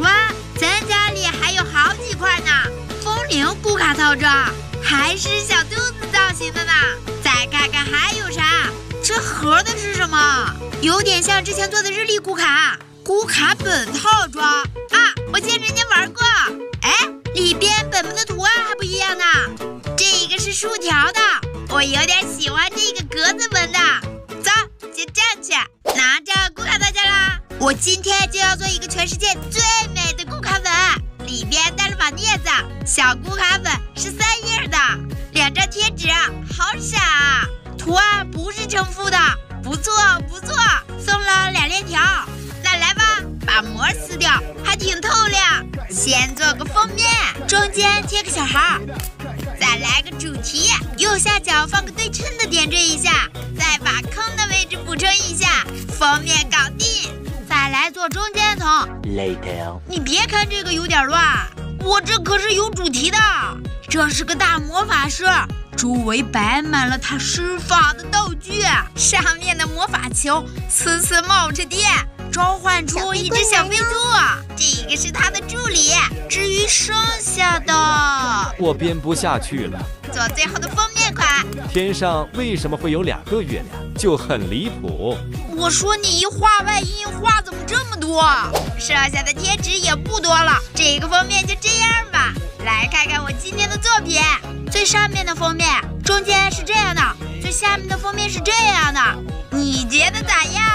哇，咱家里还有好几块呢。风铃咕卡套装，还是小兔子造型的呢。再看看还有啥？这盒的是什么？有点像之前做的日历咕卡，咕卡本套装。啊，我见人家玩过。哎，里边本本的图案还不一样呢。这一个是竖条的，我有点喜欢这个格子纹的。走，先上去，拿着咕卡到家啦。我今天就要做一个全世界最。小咕卡粉是三页的，两张贴纸，好傻啊！图案不是重复的，不错不错，送了两链条。那来吧，把膜撕掉，还挺透亮。先做个封面，中间贴个小孩，再来个主题，右下角放个对称的点缀一下，再把坑的位置补充一下，封面搞定。再来做中间层。Later，你别看这个有点乱，我这可是有主题的。这是个大魔法师，周围摆满了他施法的道具，上面的魔法球呲呲冒着电，召唤出一只小飞猪。这个是他的助理。至于剩下的，我编不下去了。做最后的封面款。天上为什么会有两个月亮？就很离谱。我说你一画外音画怎么这么多？剩下的贴纸也不多了。这个封面的封面，中间是这样的，最下面的封面是这样的。你觉得咋样？